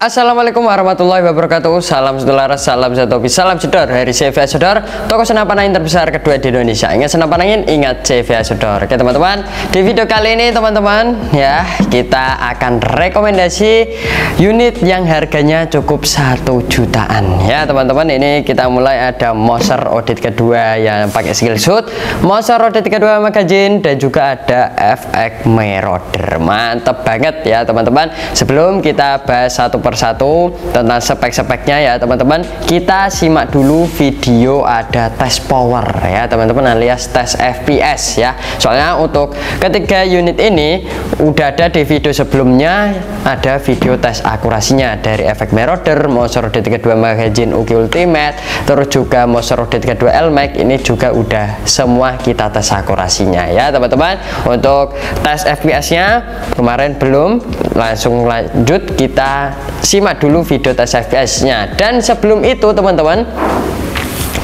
Assalamualaikum warahmatullahi wabarakatuh. Salam saudara, salam satu salam jedor Dari CVA Sodor Toko senapan angin terbesar kedua di Indonesia. Ingat senapan angin, ingat CVA Sodor. Oke teman-teman, di video kali ini teman-teman Ya, kita akan rekomendasi Unit yang harganya cukup satu jutaan. Ya teman-teman, ini kita mulai ada Moser Audit kedua yang pakai skill shoot Moser Audit kedua magazine Dan juga ada FX Meroder Mantep banget ya teman-teman. Sebelum kita bahas satu persatu tentang spek-speknya ya teman-teman. Kita simak dulu video ada tes power ya teman-teman alias tes FPS ya. Soalnya untuk ketiga unit ini udah ada di video sebelumnya ada video tes akurasinya dari efek Meroder, Monster D32 Magazine Uki Ultimate terus juga Monster D32 LMAX ini juga udah semua kita tes akurasinya ya teman-teman. Untuk tes FPS nya kemarin belum langsung lanjut kita simak dulu video tes FPS nya dan sebelum itu teman-teman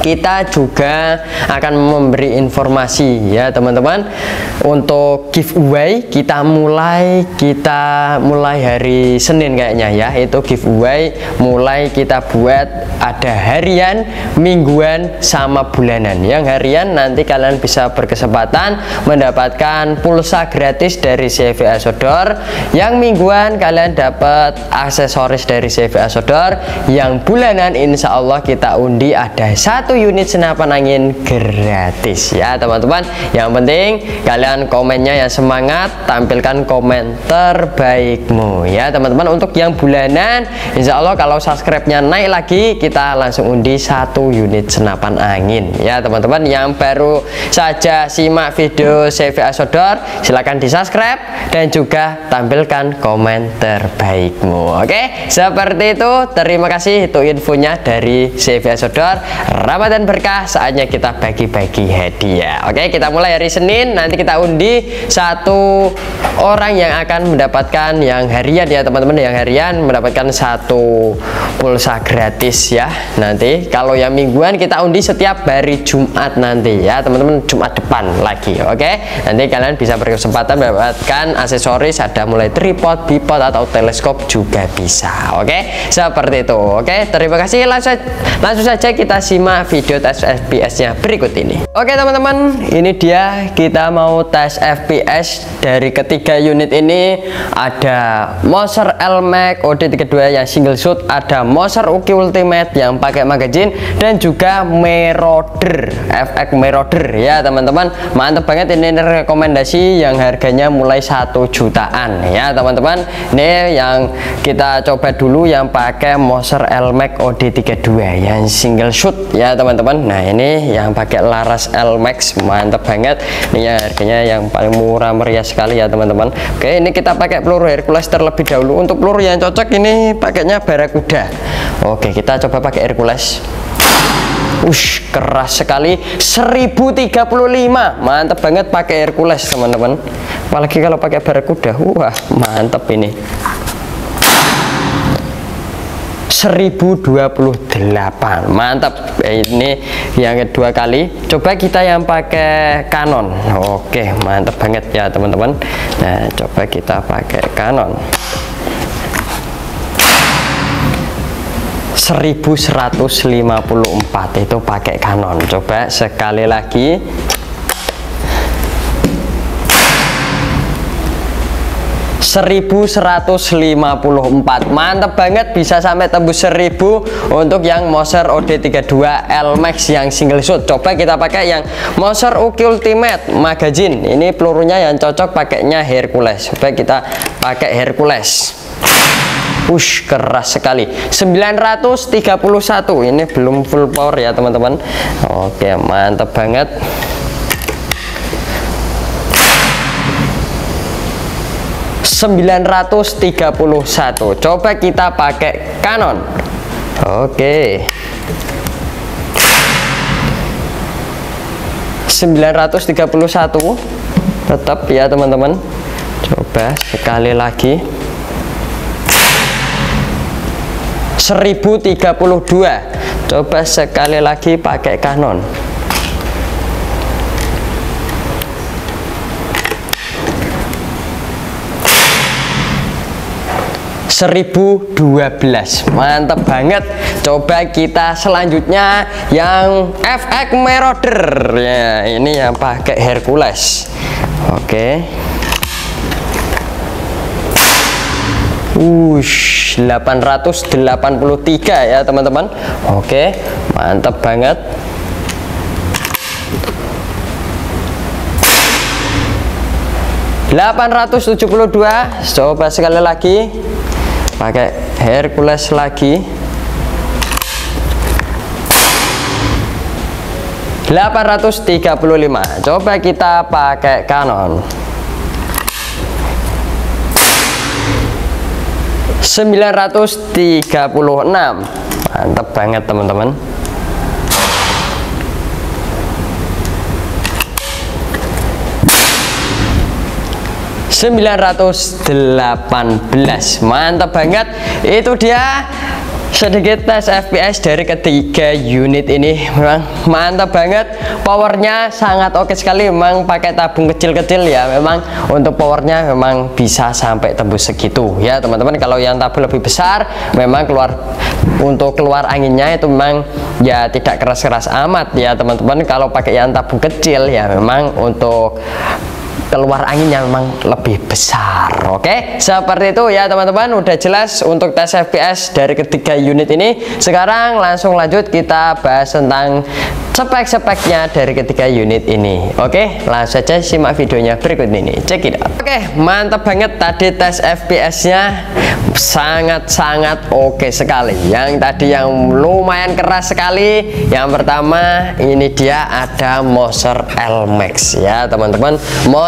kita juga akan memberi informasi ya teman-teman. Untuk giveaway kita mulai kita mulai hari Senin kayaknya ya. Itu giveaway mulai kita buat ada harian mingguan sama bulanan. Yang harian nanti kalian bisa berkesempatan mendapatkan pulsa gratis dari CVA Sodor yang mingguan kalian dapat aksesoris dari CVA Sodor yang bulanan insya Allah kita undi ada satu satu unit senapan angin gratis ya teman-teman. Yang penting kalian komennya yang semangat tampilkan komen terbaikmu ya teman-teman. Untuk yang bulanan Insya Allah kalau subscribe-nya naik lagi kita langsung undi satu unit senapan angin ya teman-teman. Yang baru saja simak video CV Asodor silahkan di subscribe dan juga tampilkan komen terbaikmu. Oke seperti itu. Terima kasih. Itu infonya dari CV Asodor Ramadan berkah saatnya kita bagi-bagi hadiah. Oke kita mulai hari Senin. Nanti kita undi satu orang yang akan mendapatkan yang harian ya teman-teman. Yang harian mendapatkan satu pulsa gratis ya. Nanti kalau yang mingguan kita undi setiap hari Jumat nanti ya teman-teman. Jumat depan lagi oke? Nanti kalian bisa berkesempatan mendapatkan aksesoris ada mulai tripod, bipod atau teleskop juga bisa oke? Seperti itu oke? Terima kasih. Langsung langsung saja kita simak video tes FPS-nya berikut ini. Oke teman-teman, ini dia kita mau tes FPS dari ketiga unit ini ada Moser LMAX OD32 yang single shoot, ada Moser Uki Ultimate yang pakai magazine dan juga Meroder FX Meroder ya teman-teman. Mantap banget ini rekomendasi yang harganya mulai satu jutaan ya teman-teman. Ini yang kita coba dulu yang pakai Moser LMAX OD32 yang single shoot ya teman-teman. Nah ini yang pakai laras L Max mantap banget. Ini ya harganya yang paling murah meriah sekali ya teman-teman. Oke ini kita pakai peluru Hercules terlebih dahulu. Untuk peluru yang cocok ini pakainya Barakuda oke kita coba pakai Hercules. Ush, keras sekali. 1035 mantap banget pakai Hercules teman-teman. Apalagi kalau pakai Barakuda wah mantap ini 1028 mantap. Ini yang kedua kali. Coba kita yang pakai Canon. Oke mantap banget ya teman-teman. Nah coba kita pakai Canon. 1154 itu pakai Canon. Coba sekali lagi 1154 mantap banget bisa sampai tembus 1000 untuk yang Moser OD32 L Max yang single shot coba kita pakai yang Moser Uki Ultimate Magazine. Ini pelurunya yang cocok pakainya Hercules. Coba kita pakai Hercules. Ush keras sekali. 931 ini belum full power ya teman-teman. Oke mantap banget 931 coba kita pakai Canon oke. 931 tetap ya teman-teman. Coba sekali lagi. 1032 coba sekali lagi pakai Canon 1012 mantep banget. Coba kita selanjutnya yang FX Meroder ya ini yang pakai Hercules. Oke. Wush 883 ya teman-teman. Oke mantap banget. Delapan ratus tujuh puluh dua. Coba sekali lagi pakai Hercules lagi. 835 coba kita pakai Canon 936 mantap banget teman-teman sembilan ratus delapan belas. Mantap banget. Itu dia sedikit tes FPS dari ketiga unit ini. Memang mantap banget. Powernya sangat oke sekali. Memang pakai tabung kecil-kecil ya. Memang untuk powernya memang bisa sampai tembus segitu. Ya teman-teman kalau yang tabung lebih besar memang keluar untuk keluar anginnya itu memang ya tidak keras-keras amat. Ya teman-teman kalau pakai yang tabung kecil ya memang untuk keluar angin yang memang lebih besar oke? Seperti itu ya teman-teman. Udah jelas untuk tes FPS dari ketiga unit ini. Sekarang langsung lanjut kita bahas tentang spek-speknya dari ketiga unit ini oke? Langsung saja simak videonya berikut ini. Cek it oke mantap banget. Tadi tes FPS nya sangat-sangat oke sekali. Yang tadi yang lumayan keras sekali. Yang pertama ini dia ada Moser L Max ya teman-teman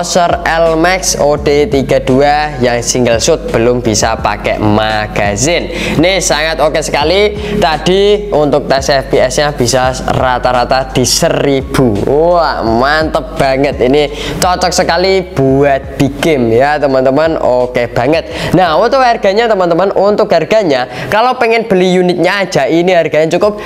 Monster L-Max OD32 yang single shoot belum bisa pakai magazine. Ini sangat oke sekali. Tadi untuk tes FPS nya bisa rata-rata di 1000 wah mantep banget. Ini cocok sekali buat di game ya teman-teman. Oke banget. Nah untuk harganya teman-teman untuk harganya kalau pengen beli unitnya aja ini harganya cukup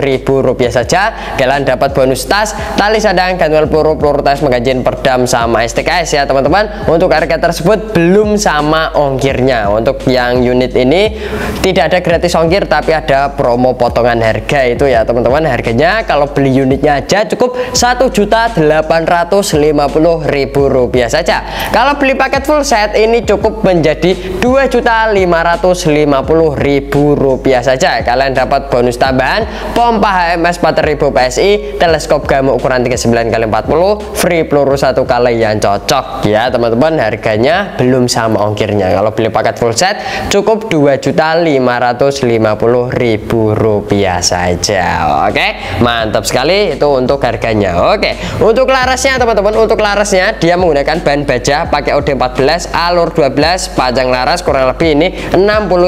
ribu rupiah saja. Kalian dapat bonus tas tali sadang manual peluru peluru tes magazin perdam sama STKS ya teman-teman. Untuk harga tersebut belum sama ongkirnya. Untuk yang unit ini tidak ada gratis ongkir tapi ada promo potongan harga itu ya teman-teman. Harganya kalau beli unitnya aja cukup ribu rupiah saja. Kalau beli paket full set ini cukup menjadi ribu rupiah saja. Kalian dapat bonus tambahan pompa HMS 4000 PSI teleskop gamma ukuran 39 kali kali 40 free peluru satu kali yang cocok. Ya teman-teman harganya belum sama ongkirnya. Kalau beli paket full set cukup ribu rupiah saja. Oke mantap sekali itu untuk harganya. Oke untuk larasnya teman-teman untuk larasnya dia menggunakan ban baja pakai OD14 alur 12 panjang laras kurang lebih ini 60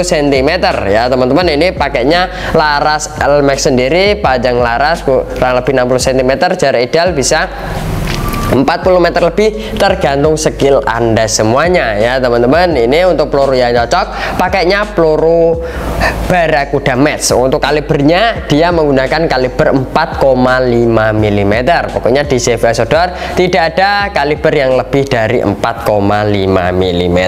cm ya teman-teman ini pakainya laras Lmax sendiri panjang laras kurang lebih 60 cm jarak ideal bisa that. 40 meter lebih tergantung skill anda semuanya ya teman-teman. Ini untuk peluru yang cocok pakainya peluru Barakuda Match untuk kalibernya dia menggunakan kaliber 4,5 mm pokoknya di CV Sodor tidak ada kaliber yang lebih dari 4,5 mm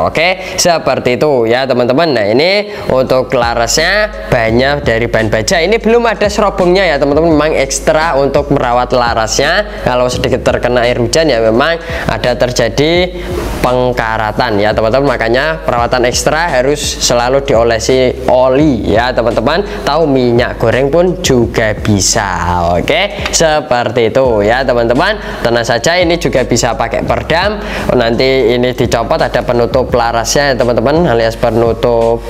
oke seperti itu ya teman-teman. Nah ini untuk larasnya banyak dari bahan baja. Ini belum ada serobongnya ya teman-teman. Memang ekstra untuk merawat larasnya. Kalau sedikit terkena kena air hujan ya memang ada terjadi pengkaratan ya teman-teman. Makanya perawatan ekstra harus selalu diolesi oli ya teman-teman. Tahu minyak goreng pun juga bisa oke? Seperti itu ya teman-teman. Tenang saja ini juga bisa pakai perdam. Nanti ini dicopot ada penutup larasnya ya teman-teman alias penutup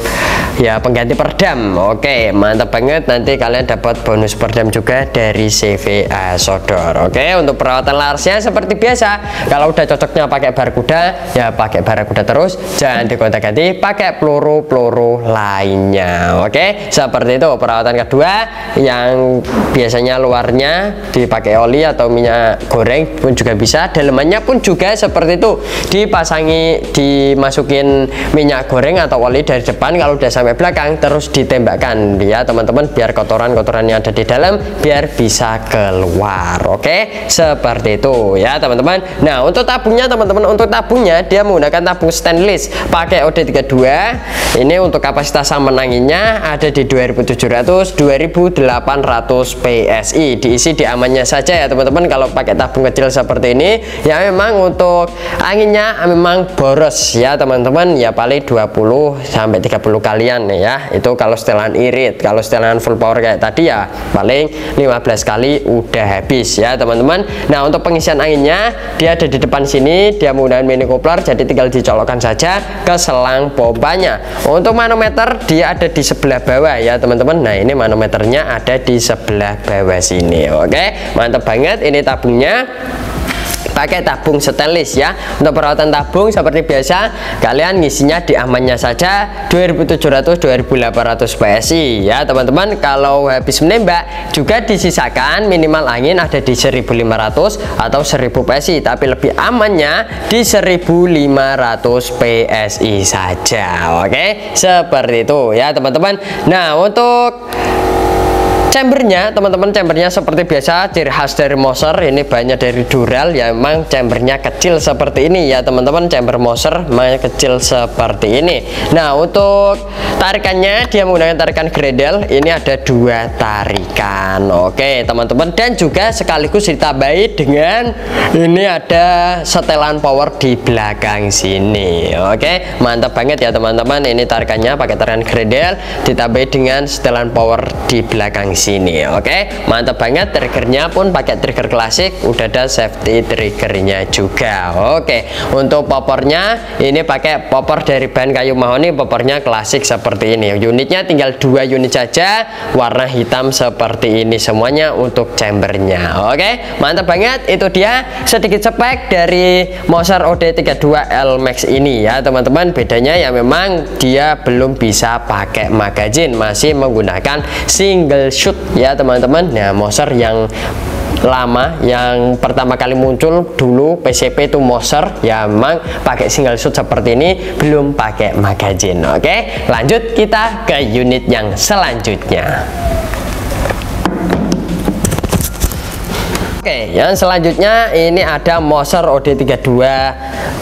ya pengganti perdam. Oke mantap banget. Nanti kalian dapat bonus perdam juga dari CVA Sodor. Oke untuk perawatan larsnya seperti biasa kalau udah cocoknya pakai barakuda ya pakai barakuda terus. Jangan digonta-ganti pakai peluru-peluru lainnya. Oke seperti itu perawatan kedua yang biasanya luarnya dipakai oli atau minyak goreng pun juga bisa dalemannya pun juga seperti itu. Dipasangi dimasukin minyak goreng atau oli dari depan kalau sampai belakang terus ditembakkan. Ya teman-teman biar kotoran-kotoran yang ada di dalam biar bisa keluar. Oke? Seperti itu ya teman-teman. Nah untuk tabungnya teman-teman untuk tabungnya dia menggunakan tabung stainless. Pakai OD32 ini untuk kapasitas saman anginnya ada di 2700 2800 PSI diisi di amannya saja ya teman-teman kalau pakai tabung kecil seperti ini. Ya memang untuk anginnya memang boros ya teman-teman. Ya paling 20 sampai 30 kalian ya. Itu kalau setelan irit kalau setelan full power kayak tadi ya paling 15 kali udah habis ya teman-teman. Nah untuk pengisian anginnya dia ada di depan sini dia menggunakan mini coupler jadi tinggal dicolokkan saja ke selang pompanya untuk manometer dia ada di sebelah bawah ya teman-teman. Nah ini manometernya ada di sebelah bawah sini. Oke mantap banget. Ini tabungnya pakai tabung stainless ya. Untuk perawatan tabung seperti biasa kalian ngisinya di amannya saja 2700 2800 PSI ya teman-teman. Kalau habis menembak juga disisakan minimal angin ada di 1500 atau 1000 PSI tapi lebih amannya di 1500 PSI saja oke? Seperti itu ya teman-teman. Nah untuk chambernya teman-teman chambernya seperti biasa ciri khas dari Moser ini banyak dari Dural ya memang chambernya kecil seperti ini ya teman-teman chamber Moser memang kecil seperti ini. Nah untuk tarikannya dia menggunakan tarikan Gredel ini ada dua tarikan. Oke teman-teman. Dan juga sekaligus ditambahi dengan ini ada setelan power di belakang sini. Oke mantap banget ya teman-teman. Ini tarikannya pakai tarikan Gredel ditambahi dengan setelan power di belakang sini. Sini oke mantap banget. Triggernya pun pakai trigger klasik. Udah ada safety triggernya juga. Oke untuk popornya ini pakai popor dari bahan kayu mahoni. Popornya klasik seperti ini. Unitnya tinggal dua unit saja warna hitam seperti ini semuanya untuk chambernya. Oke mantap banget. Itu dia sedikit spek dari Moser OD32L Max ini ya teman-teman. Bedanya ya memang dia belum bisa pakai magazine masih menggunakan single shoot ya teman-teman. Nah Moser yang lama. Yang pertama kali muncul dulu PCP itu Moser. Ya memang pakai single shoot seperti ini belum pakai magazine. Oke lanjut kita ke unit yang selanjutnya Oke, yang selanjutnya ini ada Moser OD32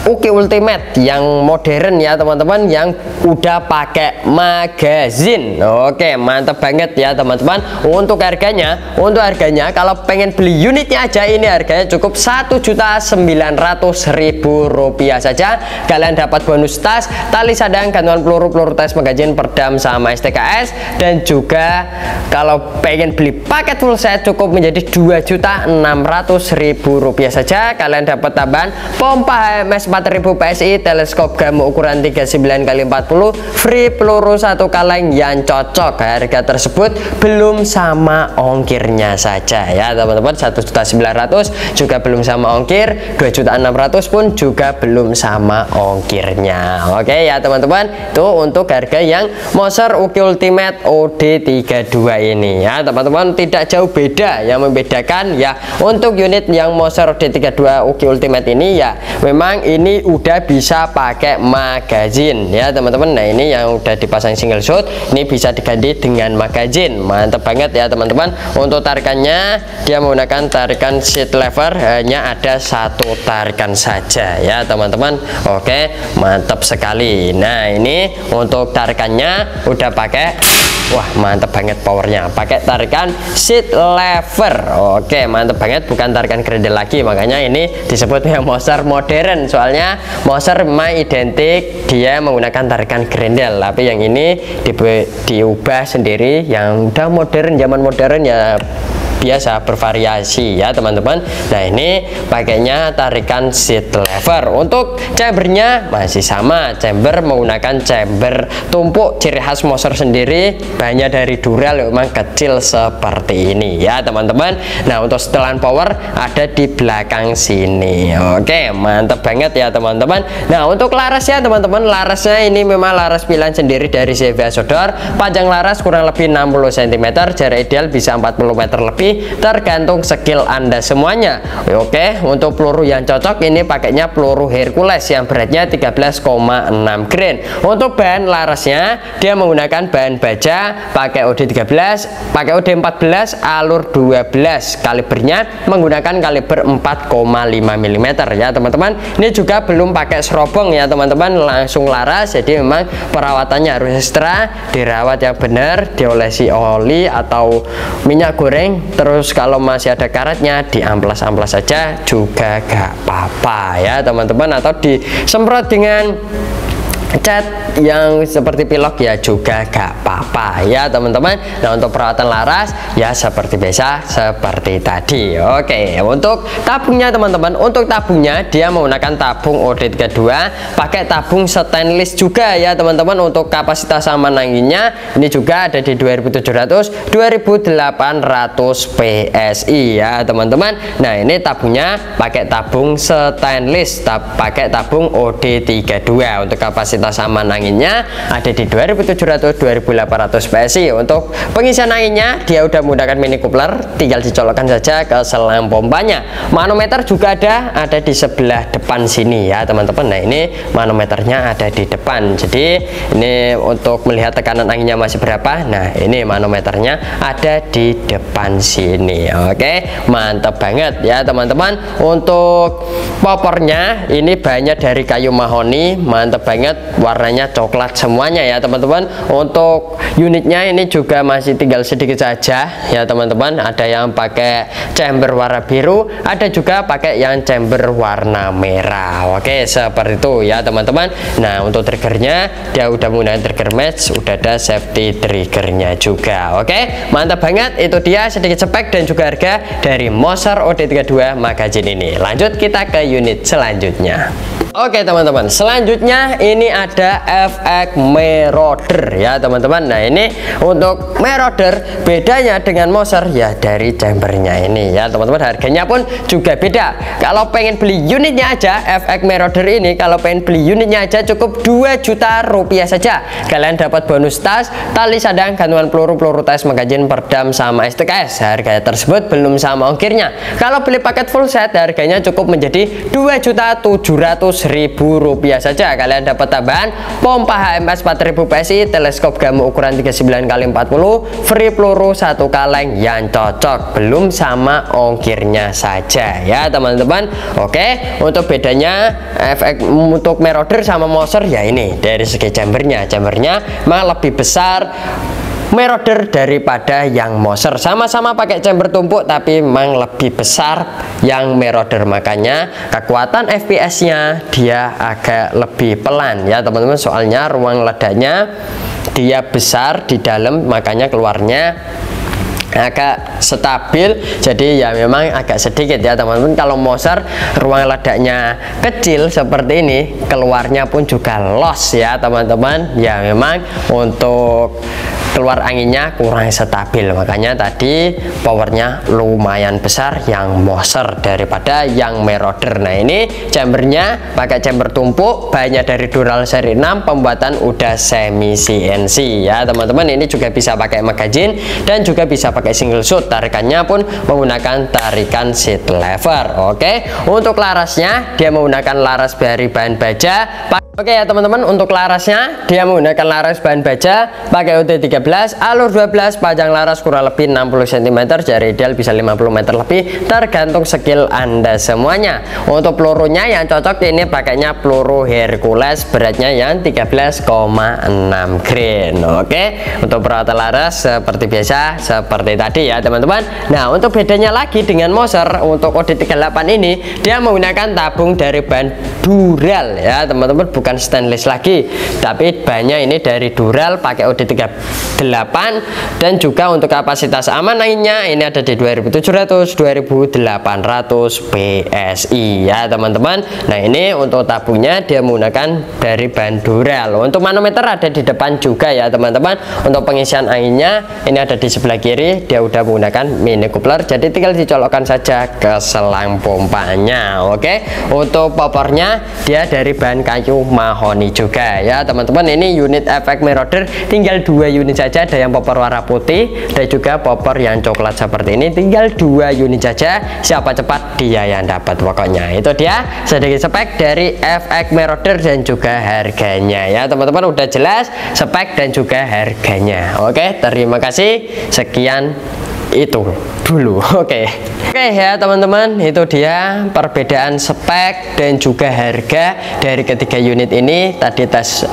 Uki Ultimate yang modern ya teman-teman yang udah pakai magazine. Oke, mantap banget ya teman-teman. Untuk harganya, untuk harganya kalau pengen beli unitnya aja ini harganya cukup ribu rupiah saja. Kalian dapat bonus tas, tali sadang, gantungan peluru, peluru tes magazine, perdam sama STKS dan juga kalau pengen beli paket full set cukup menjadi 2 juta 600 ribu rupiah saja. Kalian dapat tambahan pompa HMS 4000 PSI teleskop gamu ukuran 39 kali 40 free peluru satu kaleng yang cocok. Harga tersebut belum sama ongkirnya saja ya teman-teman. 1.900 juga belum sama ongkir 2.600 pun juga belum sama ongkirnya. Oke ya teman-teman. Itu untuk harga yang Moser Uki Ultimate OD32 ini ya teman-teman. Tidak jauh beda yang membedakan ya untuk unit yang Moser D32 Uki Ultimate ini ya memang ini udah bisa pakai magazine ya teman-teman. Nah ini yang udah dipasang single shot ini bisa diganti dengan magazine. Mantap banget ya teman-teman. Untuk tarikannya dia menggunakan tarikan seat lever hanya ada satu tarikan saja ya teman-teman. Oke mantap sekali. Nah ini untuk tarikannya udah pakai Wah mantep banget powernya. Pakai tarikan seat lever. Oke mantep banget bukan tarikan kredel lagi. Makanya ini disebutnya Moser modern. Soalnya Moser memang identik dia menggunakan tarikan grendel tapi yang ini di, diubah sendiri. Yang udah modern zaman modern ya biasa bervariasi ya teman-teman. Nah ini pakainya tarikan seat lever untuk chambernya masih sama. Chamber menggunakan chamber tumpuk ciri khas Moser sendiri banyak dari Dural memang kecil seperti ini ya teman-teman. Nah untuk setelan power ada di belakang sini. Oke mantap banget ya teman-teman. Nah untuk larasnya teman-teman larasnya ini memang laras pilihan sendiri dari CV Sodor. Panjang laras kurang lebih 60 cm jarak ideal bisa 40 meter lebih lebih tergantung skill anda semuanya. Oke untuk peluru yang cocok ini pakainya peluru Hercules yang beratnya 13,6 grain. Untuk bahan larasnya dia menggunakan bahan baja pakai OD 13 pakai OD 14 alur 12 kalibernya menggunakan kaliber 4,5 mm ya teman-teman. Ini juga belum pakai serobong ya teman-teman. Langsung laras jadi memang perawatannya harus ekstra dirawat yang benar diolesi oli atau minyak goreng terus kalau masih ada karetnya diamplas-amplas saja juga gak apa-apa ya teman-teman. Atau disemprot dengan cat yang seperti pilok ya juga gak apa-apa. Ya teman-teman. Nah untuk perawatan laras ya seperti biasa seperti tadi. Oke untuk tabungnya teman-teman. Untuk tabungnya dia menggunakan tabung OD32 pakai tabung stainless juga ya teman-teman. Untuk kapasitas aman anginnya ini juga ada di 2700 2800 PSI ya teman-teman. Nah ini tabungnya pakai tabung stainless tab pakai tabung OD32 untuk kapasitas aman anginnya ada di 2700 2800 PSI untuk pengisian anginnya dia udah menggunakan mini coupler tinggal dicolokkan saja ke selang pompanya. Manometer juga ada ada di sebelah depan sini ya teman-teman. Nah ini manometernya ada di depan. Jadi ini untuk melihat tekanan anginnya masih berapa. Nah ini manometernya ada di depan sini. Oke mantap banget ya teman-teman. Untuk popornya ini banyak dari kayu mahoni. Mantap banget warnanya coklat semuanya ya teman-teman. Untuk unitnya ini juga masih tinggal sedikit saja ya teman-teman. Ada yang pakai chamber warna biru ada juga pakai yang chamber warna merah. Oke seperti itu ya teman-teman. Nah untuk triggernya dia udah menggunakan trigger match udah ada safety triggernya juga. Oke mantap banget. Itu dia sedikit spek dan juga harga dari Moser OD32 magazine ini. Lanjut kita ke unit selanjutnya Oke teman-teman. Selanjutnya ini ada efek meroder ya teman-teman. Nah ini untuk meroder bedanya dengan Moser ya dari chambernya ini ya teman-teman. Harganya pun juga beda. Kalau pengen beli unitnya aja efek meroder ini kalau pengen beli unitnya aja cukup 2 juta rupiah saja. Kalian dapat bonus tas, tali sadang, gantungan peluru, peluru tes, magazin, perdam sama STKS Harga tersebut belum sama ongkirnya. Kalau beli paket full set harganya cukup menjadi 2 juta 700 ribu rupiah saja. Kalian dapat tambahan pompa HMS 4000 PSI teleskop gamu ukuran 39 kali 40 free peluru satu kaleng. Yang cocok belum sama ongkirnya saja ya teman-teman. Oke untuk bedanya efek untuk meroder sama Moser ya ini dari segi chambernya chambernya malah lebih besar meroder daripada yang Moser. Sama-sama pakai chamber tumpuk tapi memang lebih besar yang meroder makanya kekuatan FPS nya dia agak lebih pelan. Ya teman-teman soalnya ruang ledaknya dia besar di dalam makanya keluarnya agak stabil. Jadi ya memang agak sedikit ya teman-teman. Kalau Moser ruang ledaknya kecil seperti ini keluarnya pun juga los ya teman-teman. Ya memang untuk keluar anginnya kurang stabil. Makanya tadi powernya lumayan besar yang Moser daripada yang Meroder nah ini chambernya pakai chamber tumpuk banyak dari Dural seri 6 pembuatan udah semi CNC ya teman-teman ini juga bisa pakai magazine dan juga bisa pakai single shoot tarikannya pun menggunakan tarikan seat lever. Oke untuk larasnya dia menggunakan laras dari bahan baja Oke ya teman-teman untuk larasnya dia menggunakan laras bahan baja pakai UT13 alur 12 panjang laras kurang lebih 60 cm jari ideal bisa 50 meter lebih tergantung skill anda semuanya. Untuk pelurunya yang cocok ini pakainya peluru Hercules beratnya yang 13,6 grain. Oke untuk perawatan laras seperti biasa seperti tadi ya teman-teman. Nah untuk bedanya lagi dengan Moser untuk OD38 ini dia menggunakan tabung dari bahan dural ya teman-teman bukan stainless lagi. Tapi banyak ini dari dural pakai OD38 dan juga untuk kapasitas aman lainnya ini ada di 2700 2800 PSI ya teman-teman. Nah ini untuk tabungnya dia menggunakan dari bahan dural untuk manometer ada di depan juga ya teman-teman. Untuk pengisian anginnya ini ada di sebelah kiri. Dia udah menggunakan mini coupler jadi tinggal dicolokkan saja ke selang pompanya. Oke untuk popornya dia dari bahan kayu mahoni juga ya. Teman-teman ini unit efek mirror tinggal dua unit saja. Ada yang popor warna putih dan juga popor yang coklat seperti ini. Tinggal dua unit saja. Siapa cepat dia yang dapat pokoknya. Itu dia sedikit spek dari efek mirror dan juga harganya ya. Teman-teman udah jelas spek dan juga harganya. Oke terima kasih. Sekian itu dulu. Oke. Okay. oke okay, ya teman-teman. Itu dia perbedaan spek dan juga harga dari ketiga unit ini. Tadi tes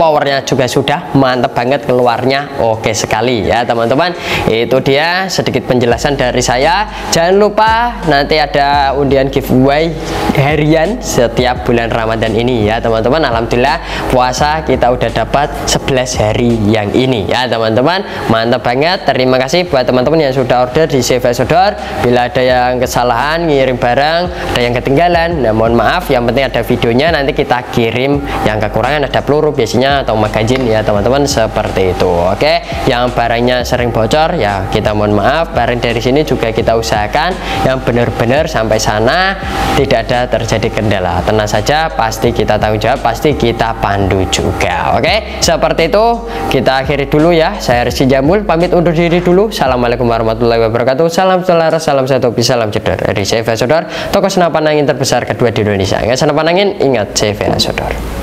powernya juga sudah mantap banget keluarnya oke sekali ya teman-teman. Itu dia sedikit penjelasan dari saya. Jangan lupa nanti ada undian giveaway harian setiap bulan Ramadan ini ya teman-teman. Alhamdulillah puasa kita udah dapat 11 hari yang ini ya teman-teman. Mantap banget. Terima kasih buat teman-teman yang sudah order di CV Sodor. Bila ada yang kesalahan ngirim barang ada yang ketinggalan nah mohon maaf. Yang penting ada videonya nanti kita kirim. Yang kekurangan ada peluru biasanya atau magazine ya teman-teman seperti itu. Oke yang barangnya sering bocor ya kita mohon maaf. Barang dari sini juga kita usahakan yang benar-benar sampai sana tidak ada terjadi kendala. Tenang saja pasti kita tanggung jawab pasti kita pandu juga. Oke seperti itu. Kita akhiri dulu ya. Saya Rizky Jamul pamit undur diri dulu. Assalamualaikum warahmatullahi wabarakatuh. Salam selaras salam satu salam cedor dari CV Sodor toko senapan angin terbesar kedua di Indonesia. Nggak senapan angin ingat CV Sodor